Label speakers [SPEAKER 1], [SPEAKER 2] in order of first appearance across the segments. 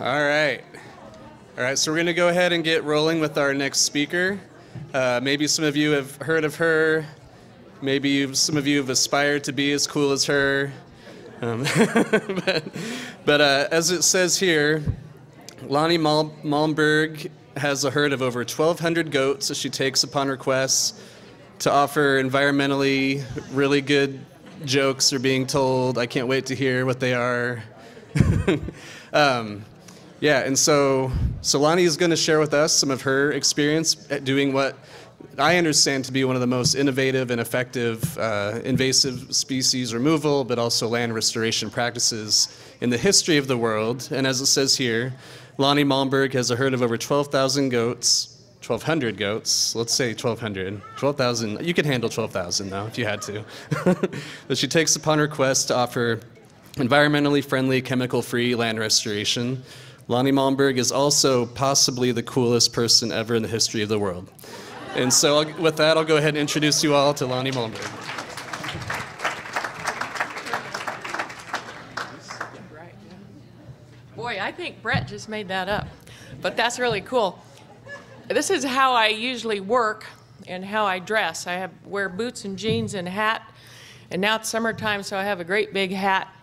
[SPEAKER 1] All right. All right, so we're going to go ahead and get rolling with our next speaker. Uh, maybe some of you have heard of her. Maybe some of you have aspired to be as cool as her. Um, but but uh, as it says here, Lani Mal- Malmberg has a herd of over 1,200 goats that she takes upon request to offer environmentally really good jokes are being told. I can't wait to hear what they are. um, yeah, and so Solani is going to share with us some of her experience at doing what I understand to be one of the most innovative and effective uh, invasive species removal, but also land restoration practices in the history of the world. And as it says here, Lani Malmberg has a herd of over 12,000 goats, 1,200 goats, let's say 1,200, 12,000. You could handle 12,000 though if you had to. but she takes upon her quest to offer environmentally friendly, chemical free land restoration Lani Malmberg is also possibly the coolest person ever in the history of the world. And so, I'll, with that, I'll go ahead and introduce you all to Lani Malmberg.
[SPEAKER 2] Boy, I think Brett just made that up, but that's really cool. This is how I usually work and how I dress. I have wear boots and jeans and a hat, and now it's summertime, so I have a great big hat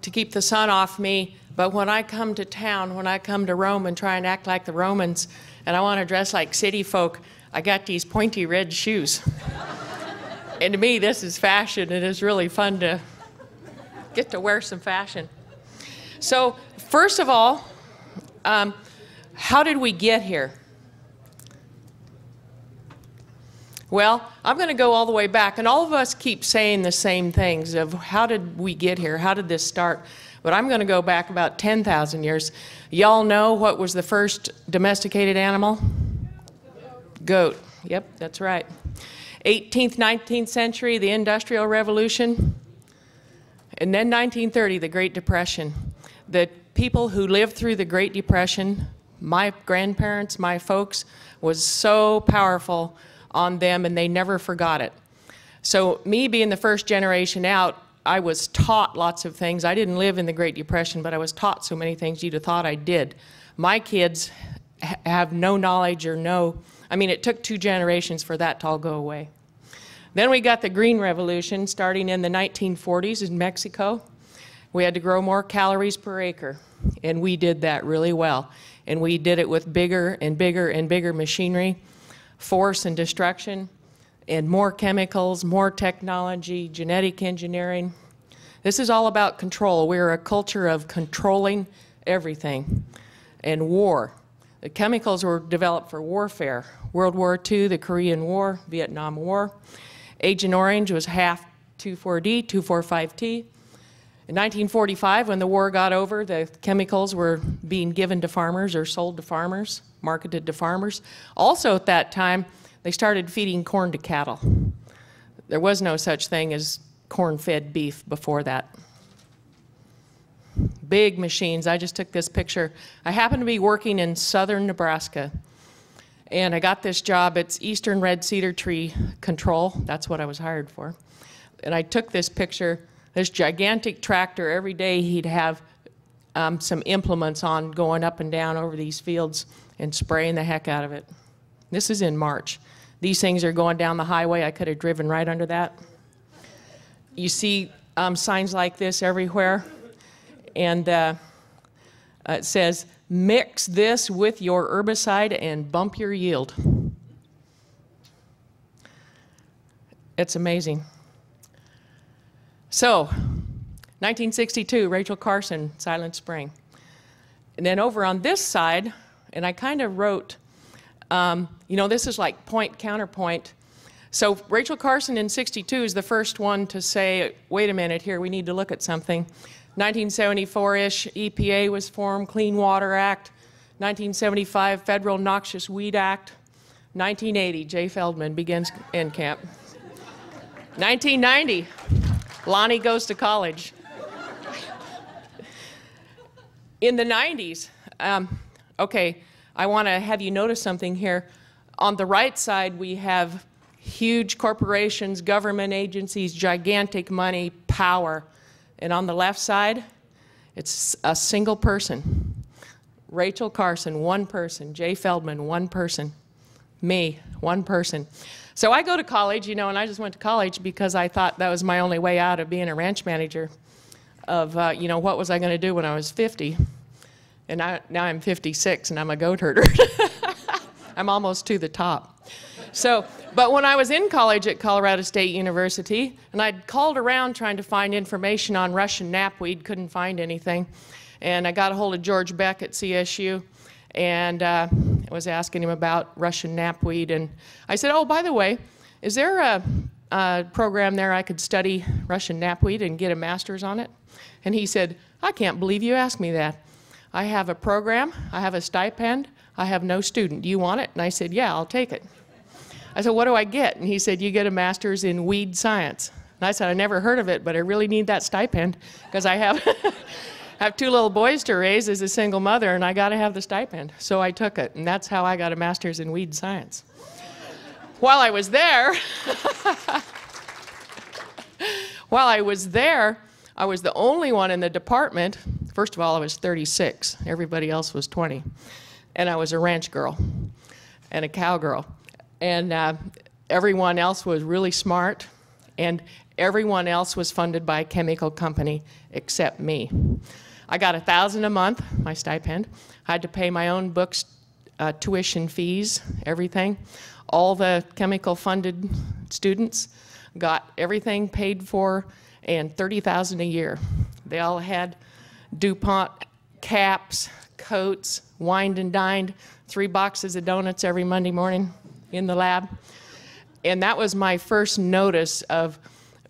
[SPEAKER 2] to keep the sun off me. But when I come to town, when I come to Rome and try and act like the Romans, and I want to dress like city folk, I got these pointy red shoes. and to me, this is fashion, and it's really fun to get to wear some fashion. So, first of all, um, how did we get here? Well, I'm going to go all the way back, and all of us keep saying the same things of how did we get here? How did this start? But I'm going to go back about 10,000 years. Y'all know what was the first domesticated animal? Goat. Yep, that's right. 18th, 19th century, the Industrial Revolution. And then 1930, the Great Depression. The people who lived through the Great Depression, my grandparents, my folks, was so powerful on them and they never forgot it. So me being the first generation out, I was taught lots of things. I didn't live in the Great Depression, but I was taught so many things you'd have thought I did. My kids have no knowledge or no, I mean, it took two generations for that to all go away. Then we got the Green Revolution starting in the 1940s in Mexico. We had to grow more calories per acre, and we did that really well. And we did it with bigger and bigger and bigger machinery, force and destruction and more chemicals, more technology, genetic engineering. This is all about control. We're a culture of controlling everything. And war. The chemicals were developed for warfare. World War II, the Korean War, Vietnam War. Agent Orange was half 2,4-D, 2,4,5-T. In 1945, when the war got over, the chemicals were being given to farmers or sold to farmers, marketed to farmers. Also at that time, they started feeding corn to cattle. There was no such thing as corn-fed beef before that. Big machines. I just took this picture. I happened to be working in southern Nebraska, and I got this job. It's Eastern Red Cedar Tree Control. That's what I was hired for. And I took this picture. This gigantic tractor, every day he'd have um, some implements on going up and down over these fields and spraying the heck out of it. This is in March. These things are going down the highway. I could have driven right under that. You see um, signs like this everywhere. And uh, it says, mix this with your herbicide and bump your yield. It's amazing. So, 1962, Rachel Carson, Silent Spring. And then over on this side, and I kind of wrote um, you know, this is like point counterpoint. So Rachel Carson in 62 is the first one to say, wait a minute here, we need to look at something. 1974-ish, EPA was formed, Clean Water Act. 1975, Federal Noxious Weed Act. 1980, Jay Feldman begins NCAMP. 1990, Lani goes to college. In the 90s, um, okay, I want to have you notice something here. On the right side, we have huge corporations, government agencies, gigantic money, power. And on the left side, it's a single person. Rachel Carson, one person. Jay Feldman, one person. Me, one person. So I go to college, you know, and I just went to college because I thought that was my only way out of being a ranch manager. Of, uh, you know, what was I going to do when I was 50? And I, now I'm 56 and I'm a goat herder. I'm almost to the top. So, but when I was in college at Colorado State University, and I'd called around trying to find information on Russian knapweed, couldn't find anything. And I got a hold of George Beck at CSU and uh, I was asking him about Russian knapweed. And I said, Oh, by the way, is there a, a program there I could study Russian knapweed and get a master's on it? And he said, I can't believe you asked me that. I have a program, I have a stipend, I have no student. Do you want it? And I said, Yeah, I'll take it. I said, What do I get? And he said, You get a master's in weed science. And I said, I never heard of it, but I really need that stipend because I have. have two little boys to raise as a single mother, and I got to have the stipend. So I took it, and that's how I got a master's in weed science. While I was there, while I was there, I was the only one in the department. First of all, I was 36. Everybody else was 20. And I was a ranch girl and a cowgirl. And uh, everyone else was really smart, and everyone else was funded by a chemical company except me. I got a thousand a month, my stipend. I had to pay my own books, uh, tuition fees, everything. All the chemical funded students got everything paid for and 30,000 a year. They all had DuPont caps, coats, wined and dined, three boxes of donuts every Monday morning in the lab. And that was my first notice of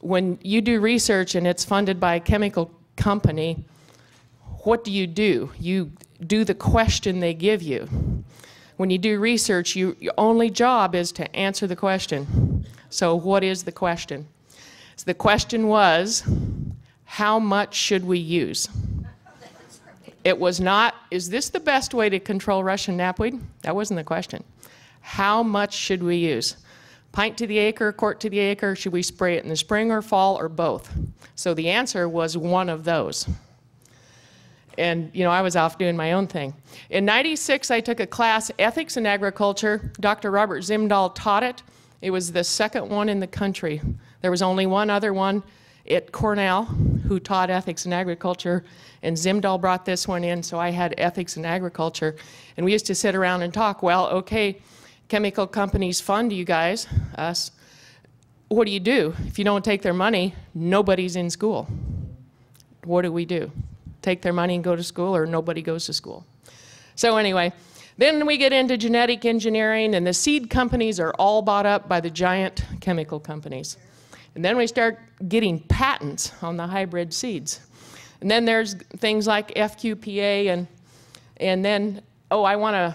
[SPEAKER 2] when you do research and it's funded by a chemical company, what do you do? You do the question they give you. When you do research, you, your only job is to answer the question. So, what is the question? So the question was, how much should we use? It was not, is this the best way to control Russian knapweed? That wasn't the question. How much should we use? Pint to the acre, quart to the acre, should we spray it in the spring or fall or both? So the answer was one of those and you know I was off doing my own thing. In 96 I took a class ethics in agriculture. Dr. Robert Zimdahl taught it. It was the second one in the country. There was only one other one at Cornell who taught ethics in agriculture and Zimdahl brought this one in so I had ethics in agriculture and we used to sit around and talk, well, okay, chemical companies fund you guys, us. What do you do? If you don't take their money, nobody's in school. What do we do? take their money and go to school, or nobody goes to school. So, anyway, then we get into genetic engineering, and the seed companies are all bought up by the giant chemical companies. And then we start getting patents on the hybrid seeds. And then there's things like FQPA, and, and then, oh, I want to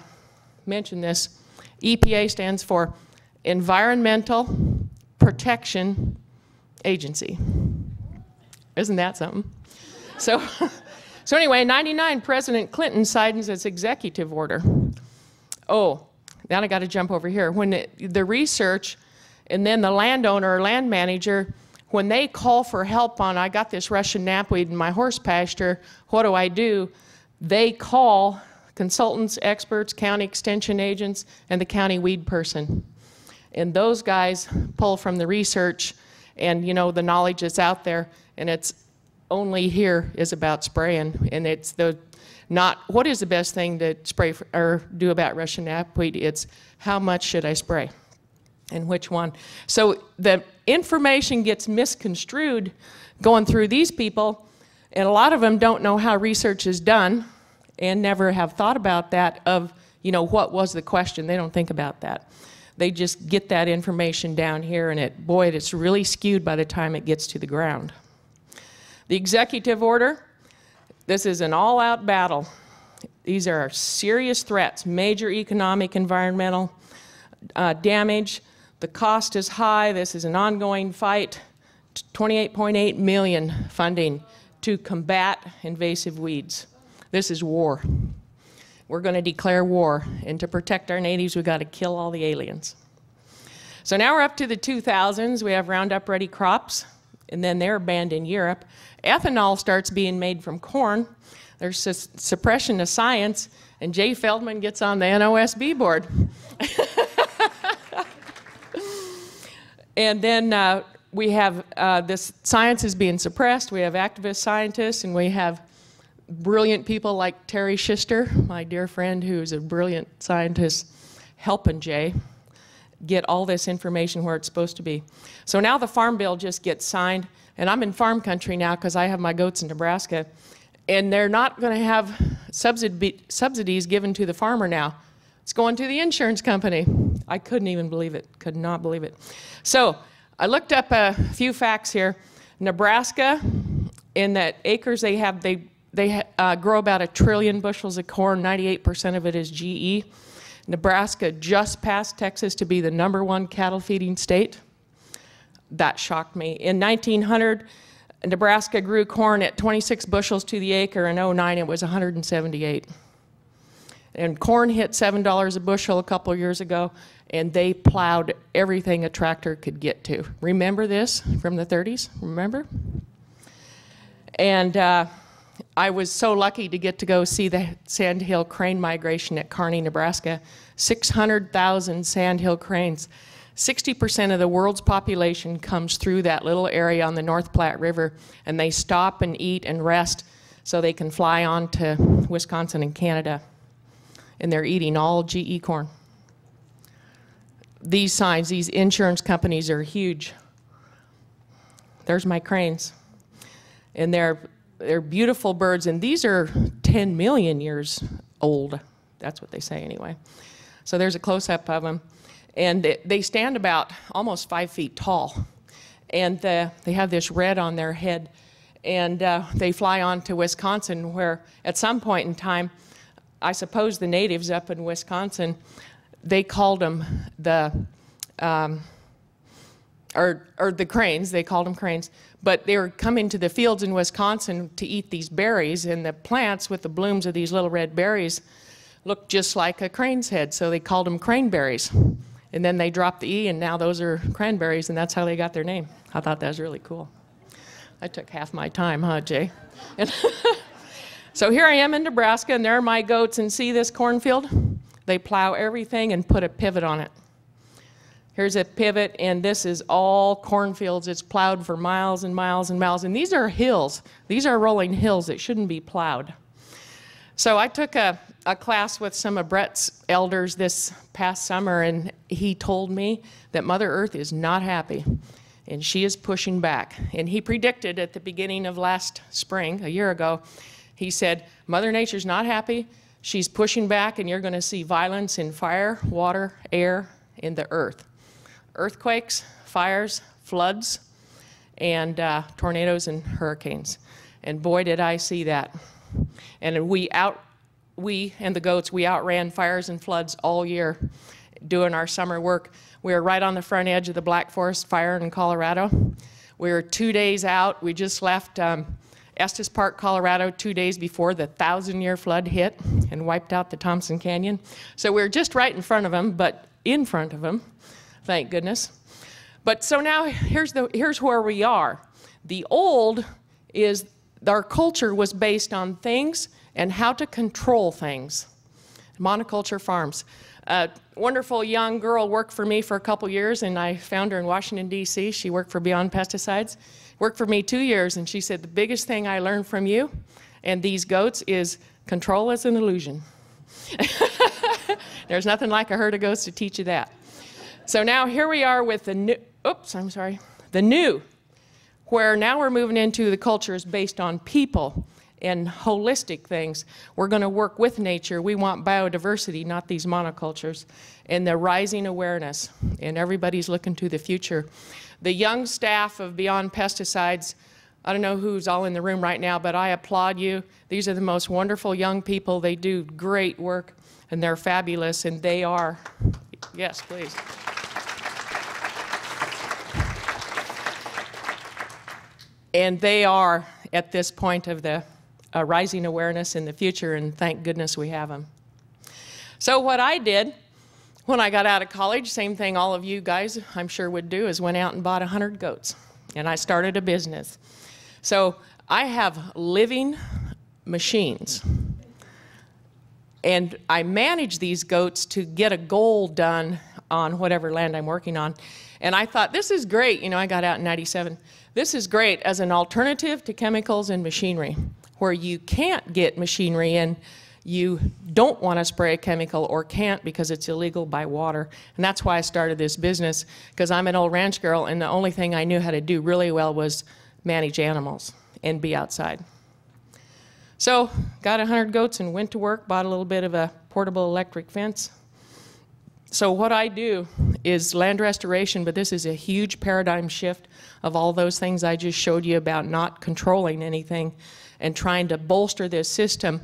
[SPEAKER 2] mention this EPA stands for Environmental Protection Agency. Isn't that something? So, So anyway, 99, President Clinton signs its executive order. Oh, now I got to jump over here. When it, the research and then the landowner or land manager, when they call for help on, I got this Russian knapweed in my horse pasture, what do I do? They call consultants, experts, county extension agents, and the county weed person. And those guys pull from the research and you know the knowledge that's out there, and it's only here is about spraying, and it's the not what is the best thing to spray for, or do about Russian knapweed. It's how much should I spray, and which one. So the information gets misconstrued going through these people, and a lot of them don't know how research is done, and never have thought about that. Of you know what was the question? They don't think about that. They just get that information down here, and it boy, it's really skewed by the time it gets to the ground. The executive order, this is an all out battle. These are serious threats, major economic, environmental uh, damage. The cost is high. This is an ongoing fight. 28.8 million funding to combat invasive weeds. This is war. We're going to declare war, and to protect our natives, we've got to kill all the aliens. So now we're up to the 2000s. We have Roundup Ready crops and then they're banned in Europe. Ethanol starts being made from corn. There's suppression of science, and Jay Feldman gets on the NOSB board. and then uh, we have uh, this science is being suppressed. We have activist scientists, and we have brilliant people like Terry Shistar, my dear friend, who is a brilliant scientist, helping Jay get all this information where it's supposed to be. So now the Farm Bill just gets signed, and I'm in farm country now because I have my goats in Nebraska, and they're not going to have subsidies given to the farmer now. It's going to the insurance company. I couldn't even believe it, could not believe it. So I looked up a few facts here. Nebraska, in that acres they have, they they uh, grow about a trillion bushels of corn, 98% of it is GE. Nebraska just passed Texas to be the number one cattle feeding state. That shocked me. In 1900, Nebraska grew corn at 26 bushels to the acre. In 09, it was 178. And corn hit $7 a bushel a couple years ago, and they plowed everything a tractor could get to. Remember this from the 30s? Remember? And uh, I was so lucky to get to go see the sandhill crane migration at Kearney, Nebraska. 600,000 sandhill cranes. 60% of the world's population comes through that little area on the North Platte River, and they stop and eat and rest so they can fly on to Wisconsin and Canada. And they're eating all GE corn. These signs, these insurance companies are huge. There's my cranes. And they're they're beautiful birds, and these are 10 million years old. That's what they say anyway. So there's a close-up of them. And they stand about almost five feet tall. And uh, they have this red on their head. And uh, they fly on to Wisconsin, where at some point in time, I suppose the natives up in Wisconsin, they called them the, um, or, or the cranes, they called them cranes, but they were coming to the fields in Wisconsin to eat these berries, and the plants with the blooms of these little red berries looked just like a crane's head, so they called them craneberries. And then they dropped the E, and now those are cranberries, and that's how they got their name. I thought that was really cool. I took half my time, huh, Jay? so here I am in Nebraska, and there are my goats, and see this cornfield? They plow everything and put a pivot on it. Here's a pivot, and this is all cornfields. It's plowed for miles and miles and miles. And these are hills. These are rolling hills that shouldn't be plowed. So I took a, a class with some of Brett's elders this past summer, and he told me that Mother Earth is not happy, and she is pushing back. And he predicted at the beginning of last spring, a year ago, he said, Mother Nature's not happy. She's pushing back, and you're going to see violence in fire, water, air, in the earth earthquakes, fires, floods, and uh, tornadoes and hurricanes. And boy, did I see that. And we out, we and the goats, we outran fires and floods all year doing our summer work. We were right on the front edge of the Black Forest fire in Colorado. We were two days out. We just left um, Estes Park, Colorado, two days before the thousand year flood hit and wiped out the Thompson Canyon. So we're just right in front of them, but in front of them thank goodness. But so now here's, the, here's where we are. The old is our culture was based on things and how to control things. Monoculture farms. A wonderful young girl worked for me for a couple years, and I found her in Washington, D.C. She worked for Beyond Pesticides. Worked for me two years, and she said, The biggest thing I learned from you and these goats is control is an illusion. There's nothing like a herd of goats to teach you that. So now here we are with the new, oops, I'm sorry, the new, where now we're moving into the cultures based on people and holistic things. We're going to work with nature. We want biodiversity, not these monocultures, and the rising awareness. And everybody's looking to the future. The young staff of Beyond Pesticides, I don't know who's all in the room right now, but I applaud you. These are the most wonderful young people. They do great work, and they're fabulous, and they are. Yes, please. And they are at this point of the uh, rising awareness in the future, and thank goodness we have them. So, what I did when I got out of college, same thing all of you guys I'm sure would do, is went out and bought 100 goats. And I started a business. So, I have living machines. And I manage these goats to get a goal done on whatever land I'm working on. And I thought, this is great. You know, I got out in 97. This is great as an alternative to chemicals and machinery, where you can't get machinery in you don't want to spray a chemical or can't because it's illegal by water. And that's why I started this business, because I'm an old ranch girl, and the only thing I knew how to do really well was manage animals and be outside. So, got 100 goats and went to work, bought a little bit of a portable electric fence. So, what I do is land restoration, but this is a huge paradigm shift of all those things I just showed you about not controlling anything and trying to bolster this system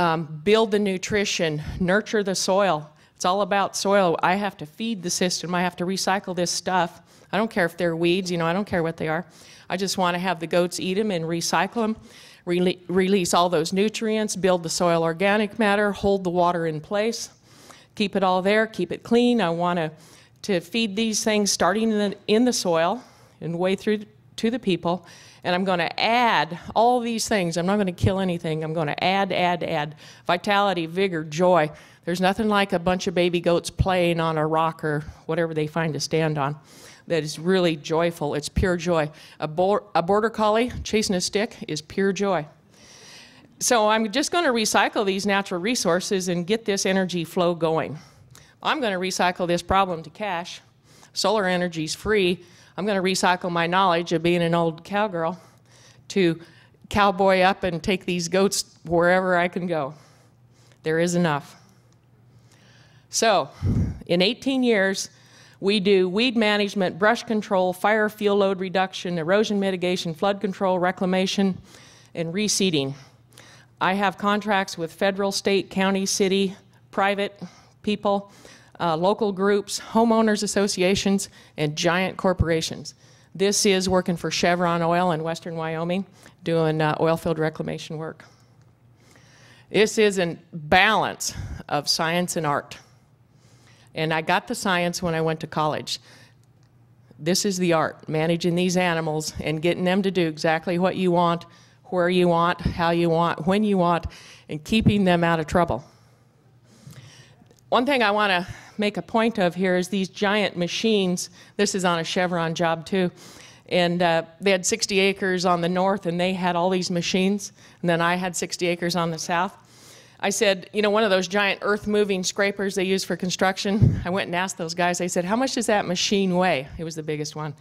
[SPEAKER 2] um, build the nutrition, nurture the soil. It's all about soil. I have to feed the system. I have to recycle this stuff. I don't care if they're weeds, you know, I don't care what they are. I just want to have the goats eat them and recycle them, re release all those nutrients, build the soil organic matter, hold the water in place, keep it all there, keep it clean. I want to, to feed these things starting in the, in the soil and way through to the people and I'm going to add all these things. I'm not going to kill anything. I'm going to add, add, add. Vitality, vigor, joy. There's nothing like a bunch of baby goats playing on a rock or whatever they find to stand on that is really joyful. It's pure joy. A, bo a border collie chasing a stick is pure joy. So I'm just going to recycle these natural resources and get this energy flow going. I'm going to recycle this problem to cash. Solar energy is free I'm going to recycle my knowledge of being an old cowgirl to cowboy up and take these goats wherever I can go. There is enough. So, in 18 years, we do weed management, brush control, fire fuel load reduction, erosion mitigation, flood control, reclamation, and reseeding. I have contracts with federal, state, county, city, private people uh, local groups, homeowners associations, and giant corporations. This is working for Chevron Oil in western Wyoming, doing uh, oil field reclamation work. This is a balance of science and art. And I got the science when I went to college. This is the art, managing these animals and getting them to do exactly what you want, where you want, how you want, when you want, and keeping them out of trouble. One thing I want to make a point of here is these giant machines. This is on a Chevron job too. And uh, they had 60 acres on the north and they had all these machines. And then I had 60 acres on the south. I said, you know, one of those giant earth moving scrapers they use for construction. I went and asked those guys, I said, how much does that machine weigh? It was the biggest one.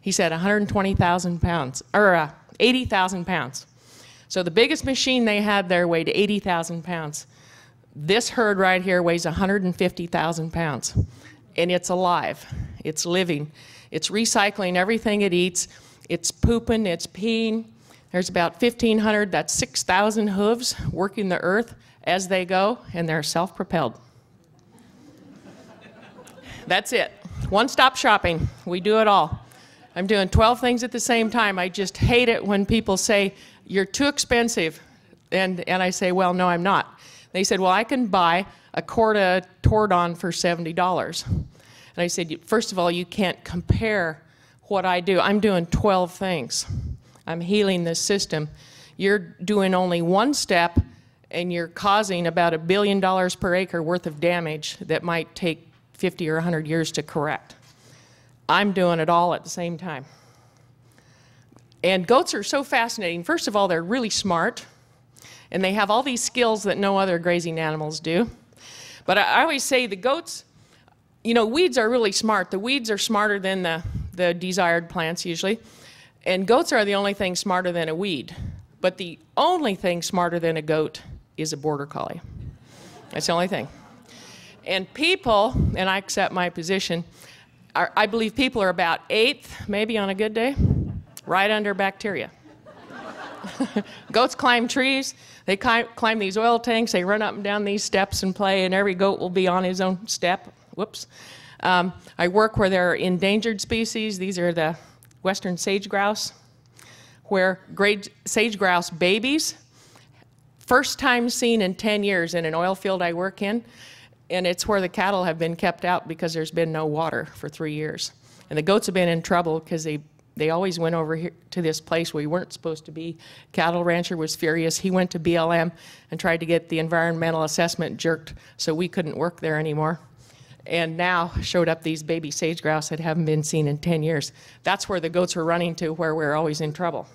[SPEAKER 2] He said 120,000 pounds, or uh, 80,000 pounds. So the biggest machine they had there weighed 80,000 pounds. This herd right here weighs 150,000 pounds, and it's alive. It's living. It's recycling everything it eats. It's pooping, it's peeing. There's about 1,500, that's 6,000 hooves working the earth as they go, and they're self-propelled. That's it. One-stop shopping. We do it all. I'm doing 12 things at the same time. I just hate it when people say, you're too expensive. And, and I say, well, no, I'm not. They said, well, I can buy a of Tordon for $70. And I said, first of all, you can't compare what I do. I'm doing 12 things. I'm healing this system. You're doing only one step and you're causing about a billion dollars per acre worth of damage that might take 50 or 100 years to correct. I'm doing it all at the same time. And goats are so fascinating. First of all, they're really smart and they have all these skills that no other grazing animals do. But I, always say the goats, you know, weeds are really smart. The weeds are smarter than the, the desired plants usually. And goats are the only thing smarter than a weed. But the only thing smarter than a goat is a border collie. That's the only thing. And people, and I accept my position, are, I believe people are about eighth, maybe on a good day, right under bacteria. Goats climb trees. They climb these oil tanks. They run up and down these steps and play, and every goat will be on his own step. Whoops. Um, I work where there are endangered species. These are the western sage grouse, where great sage grouse babies, first time seen in 10 years in an oil field I work in, and it's where the cattle have been kept out because there's been no water for three years. And the goats have been in trouble because they they always went over here to this place where we weren't supposed to be. Cattle rancher was furious. He went to BLM and tried to get the environmental assessment jerked so we couldn't work there anymore. And now showed up these baby sage grouse that haven't been seen in 10 years. That's where the goats were running to, where we're always in trouble.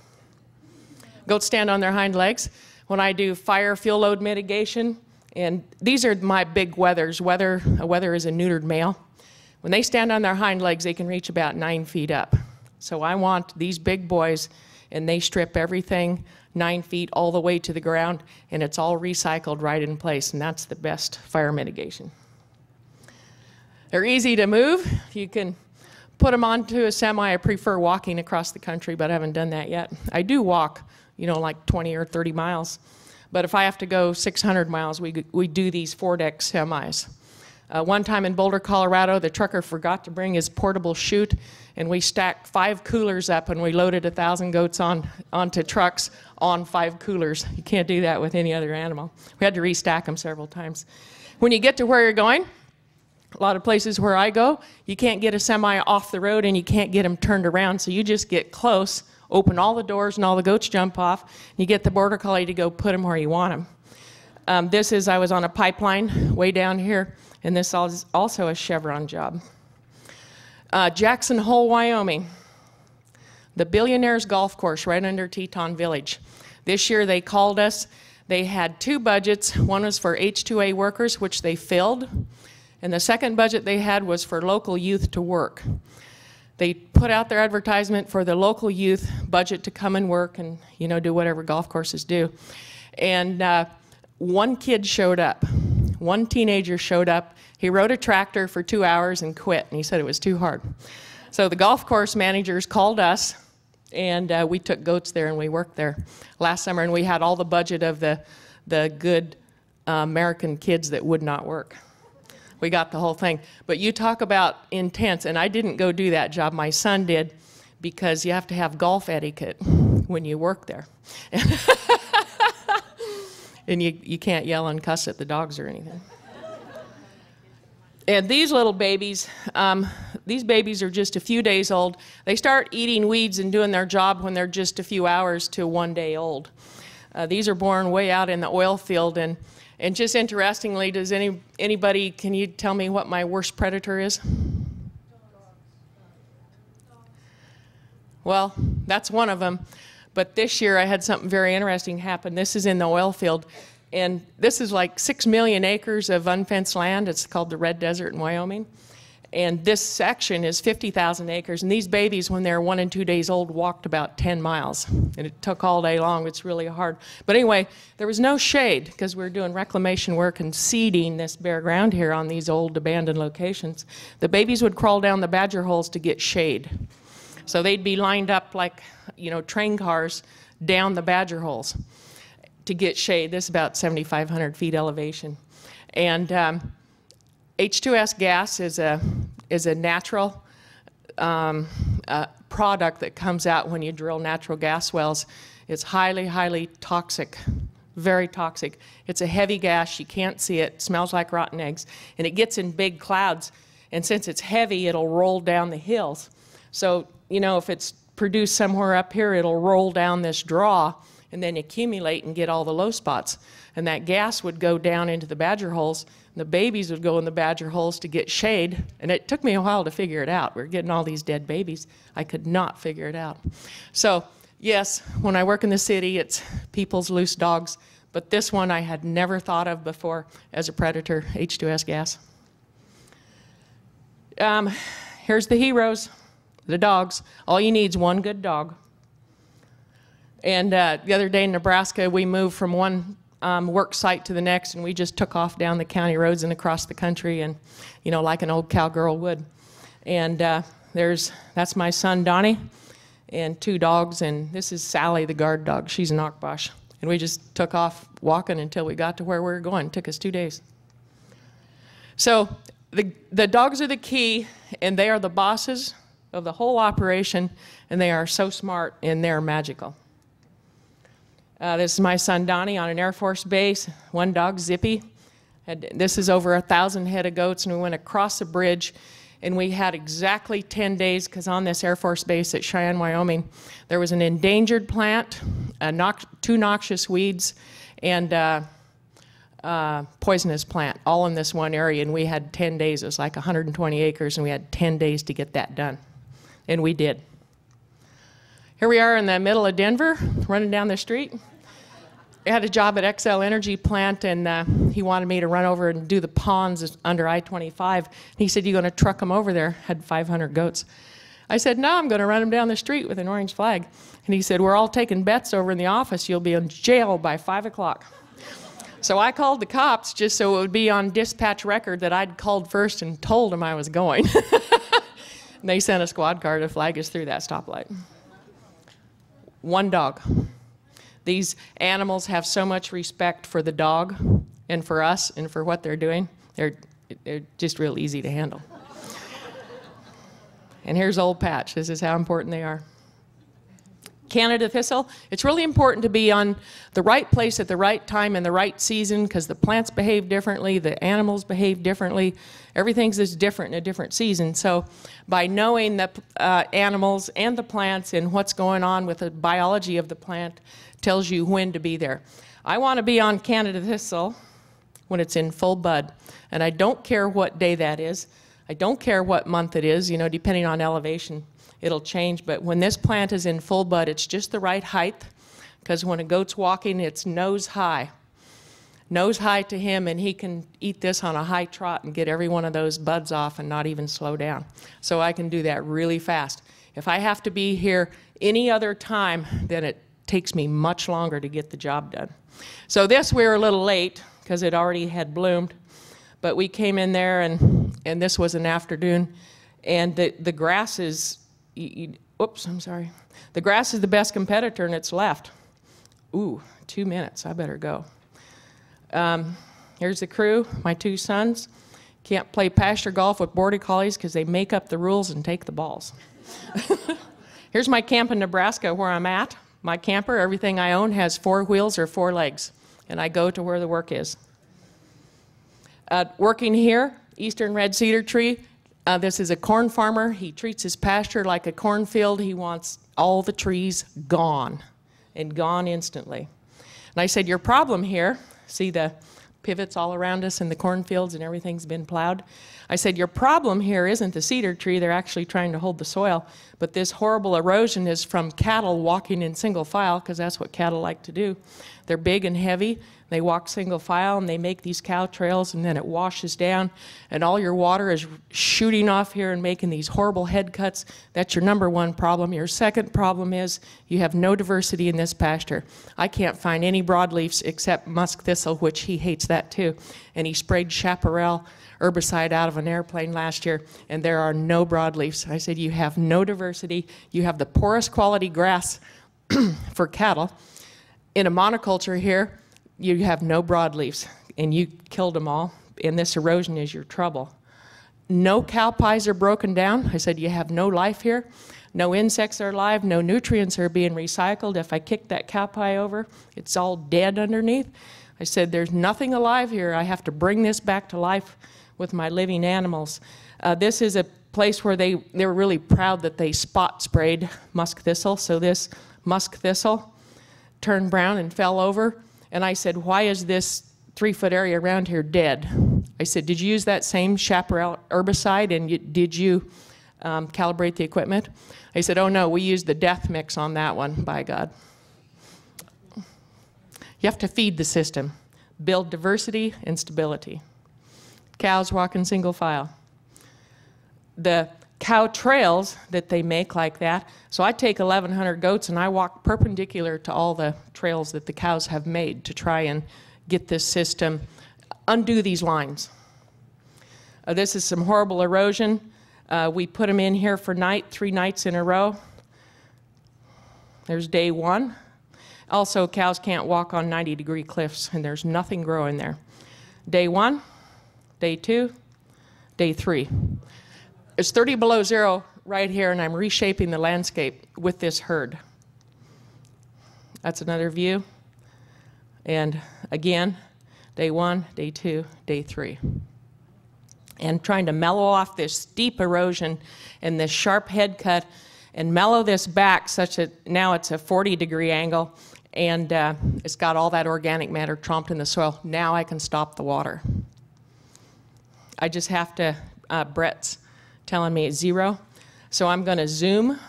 [SPEAKER 2] Goats stand on their hind legs. When I do fire fuel load mitigation, and these are my big wethers. Wether, a wether is a neutered male. When they stand on their hind legs, they can reach about nine feet up. So I want these big boys, and they strip everything nine feet all the way to the ground, and it's all recycled right in place, and that's the best fire mitigation. They're easy to move. You can put them onto a semi. I prefer walking across the country, but I haven't done that yet. I do walk, you know, like 20 or 30 miles. But if I have to go 600 miles, we, we do these four deck semis. Uh, one time in Boulder, Colorado, the trucker forgot to bring his portable chute, and we stacked five coolers up and we loaded a thousand goats on onto trucks on five coolers. You can't do that with any other animal. We had to restack them several times. When you get to where you're going, a lot of places where I go, you can't get a semi off the road and you can't get them turned around, so you just get close open all the doors and all the goats jump off. And you get the border collie to go put them where you want them. Um, this is, I was on a pipeline way down here, and this is also a Chevron job. Uh, Jackson Hole, Wyoming, the Billionaires Golf Course right under Teton Village. This year they called us. They had two budgets. One was for H2A workers, which they filled, and the second budget they had was for local youth to work. They put out their advertisement for the local youth budget to come and work and you know do whatever golf courses do. And uh, one kid showed up. One teenager showed up. He rode a tractor for two hours and quit, and he said it was too hard. So the golf course managers called us, and uh, we took goats there and we worked there last summer, and we had all the budget of the the good uh, American kids that would not work we got the whole thing. But you talk about intense, and I didn't go do that job. My son did because you have to have golf etiquette when you work there. and you, you can't yell and cuss at the dogs or anything. And these little babies, um, these babies are just a few days old. They start eating weeds and doing their job when they're just a few hours to one day old. Uh, these are born way out in the oil field, and and just interestingly, does any anybody can you tell me what my worst predator is? Well, that's one of them. But this year I had something very interesting happen. This is in the oil field. And this is like six million acres of unfenced land. It's called the Red Desert in Wyoming. And this section is 50,000 acres. And these babies, when they're one and two days old, walked about 10 miles. And it took all day long. It's really hard. But anyway, there was no shade because we were doing reclamation work and seeding this bare ground here on these old abandoned locations. The babies would crawl down the badger holes to get shade. So they'd be lined up like, you know, train cars down the badger holes to get shade. This is about 7,500 feet elevation. And um, H2S gas is a, is a natural um, uh, product that comes out when you drill natural gas wells. It's highly, highly toxic, very toxic. It's a heavy gas, you can't see it, smells like rotten eggs, and it gets in big clouds. And since it's heavy, it'll roll down the hills. So, you know, if it's produced somewhere up here, it'll roll down this draw and then accumulate and get all the low spots. And that gas would go down into the badger holes and the babies would go in the badger holes to get shade, and it took me a while to figure it out. We are getting all these dead babies. I could not figure it out. So, yes, when I work in the city, it's people's loose dogs, but this one I had never thought of before as a predator, H2S gas. Um, here's the heroes, the dogs. All you need is one good dog. And uh, the other day in Nebraska, we moved from one um, work site to the next, and we just took off down the county roads and across the country, and you know, like an old cowgirl would. And uh, there's that's my son Donnie, and two dogs, and this is Sally, the guard dog. She's an Akbash, and we just took off walking until we got to where we were going. It took us two days. So the the dogs are the key, and they are the bosses of the whole operation, and they are so smart and they're magical. Uh, this is my son Donnie on an Air Force base, one dog, Zippy. This is over a thousand head of goats, and we went across a bridge, and we had exactly 10 days because on this Air Force base at Cheyenne, Wyoming, there was an endangered plant, nox two noxious weeds, and uh, uh, poisonous plant all in this one area. And we had 10 days. It was like 120 acres, and we had 10 days to get that done. And we did. Here we are in the middle of Denver, running down the street. I had a job at Xcel Energy plant, and uh, he wanted me to run over and do the ponds under I-25. He said, "You going to truck them over there?" Had 500 goats. I said, "No, I'm going to run them down the street with an orange flag." And he said, "We're all taking bets over in the office. You'll be in jail by five o'clock." So I called the cops just so it would be on dispatch record that I'd called first and told them I was going. they sent a squad car to flag us through that stoplight. One dog. These animals have so much respect for the dog and for us and for what they're doing. They're, they're just real easy to handle. and here's Old Patch. This is how important they are. Canada thistle, it's really important to be on the right place at the right time in the right season because the plants behave differently, the animals behave differently, everything's just different in a different season. So by knowing the uh, animals and the plants and what's going on with the biology of the plant tells you when to be there. I want to be on Canada thistle when it's in full bud, and I don't care what day that is. I don't care what month it is, you know, depending on elevation, it'll change. But when this plant is in full bud, it's just the right height, because when a goat's walking, it's nose high. Nose high to him, and he can eat this on a high trot and get every one of those buds off and not even slow down. So I can do that really fast. If I have to be here any other time, then it takes me much longer to get the job done. So this we were a little late because it already had bloomed, but we came in there and, and this was an afternoon and the, the grass is, you, you, oops, I'm sorry. The grass is the best competitor and it's left. Ooh, two minutes, I better go. Um, here's the crew, my two sons. Can't play pasture golf with border collies because they make up the rules and take the balls. here's my camp in Nebraska where I'm at. My camper, everything I own, has four wheels or four legs, and I go to where the work is. Uh, working here, Eastern Red Cedar Tree, uh, this is a corn farmer. He treats his pasture like a cornfield. He wants all the trees gone and gone instantly. And I said, Your problem here, see the pivots all around us in the cornfields and everything's been plowed. I said, Your problem here isn't the cedar tree, they're actually trying to hold the soil, but this horrible erosion is from cattle walking in single file, because that's what cattle like to do. They're big and heavy, they walk single file and they make these cow trails and then it washes down and all your water is shooting off here and making these horrible head cuts. That's your number one problem. Your second problem is you have no diversity in this pasture. I can't find any broadleafs except musk thistle, which he hates that too. And he sprayed chaparral herbicide out of an airplane last year and there are no broadleafs. I said, you have no diversity. You have the poorest quality grass for cattle. In a monoculture here, you have no broadleafs and you killed them all and this erosion is your trouble. No cow pies are broken down. I said, you have no life here. No insects are alive, no nutrients are being recycled. If I kick that cow pie over, it's all dead underneath. I said, there's nothing alive here. I have to bring this back to life with my living animals. Uh, this is a place where they, they were really proud that they spot sprayed musk thistle. So this musk thistle turned brown and fell over. And I said, why is this three foot area around here dead? I said, did you use that same chaparral herbicide and you, did you um, calibrate the equipment? I said, oh no, we used the death mix on that one, by God. You have to feed the system, build diversity and stability. Cows walk in single file. The cow trails that they make like that. So I take 1,100 goats and I walk perpendicular to all the trails that the cows have made to try and get this system, undo these lines. Uh, this is some horrible erosion. Uh, we put them in here for night, three nights in a row. There's day one. Also, cows can't walk on 90 degree cliffs and there's nothing growing there. Day one, day two, day three. It's 30 below zero right here, and I'm reshaping the landscape with this herd. That's another view. And again, day one, day two, day three. and trying to mellow off this steep erosion and this sharp head cut and mellow this back such that now it's a 40 degree angle and uh, it's got all that organic matter tromped in the soil. Now I can stop the water. I just have to, uh, Brett's telling me it's zero. So I'm going to zoom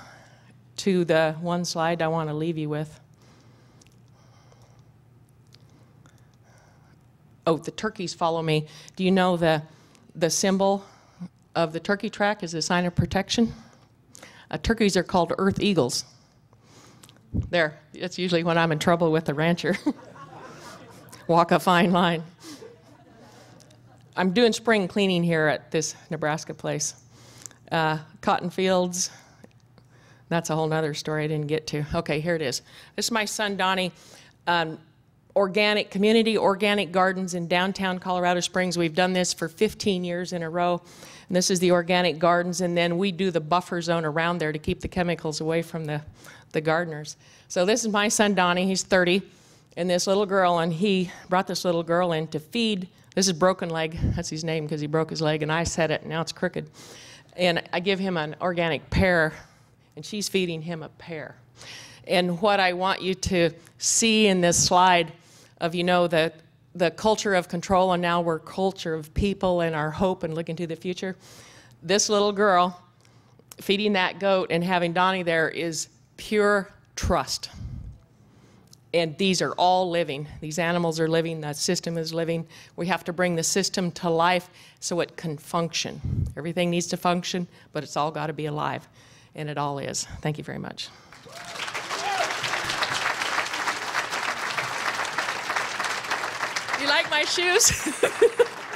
[SPEAKER 2] to the one slide I want to leave you with. Oh, the turkeys follow me. Do you know the, the symbol of the turkey track is a sign of protection? Uh, turkeys are called earth eagles. There, that's usually when I'm in trouble with a rancher. Walk a fine line. I'm doing spring cleaning here at this Nebraska place. Uh, cotton fields, that's a whole nother story I didn't get to. Okay, here it is. This is my son Donnie. Um, organic community organic gardens in downtown Colorado Springs. We've done this for 15 years in a row. And this is the organic gardens, and then we do the buffer zone around there to keep the chemicals away from the, the gardeners. So this is my son Donnie, he's 30, and this little girl, and he brought this little girl in to feed. This is Broken Leg, that's his name because he broke his leg, and I said it, now it's crooked. And I give him an organic pear, and she's feeding him a pear. And what I want you to see in this slide of, you know, the, the culture of control, and now we're culture of people and our hope and looking to the future. This little girl feeding that goat and having Donnie there is pure trust. And these are all living. These animals are living. That system is living. We have to bring the system to life so it can function. Everything needs to function, but it's all got to be alive. And it all is. Thank you very much. You like my shoes?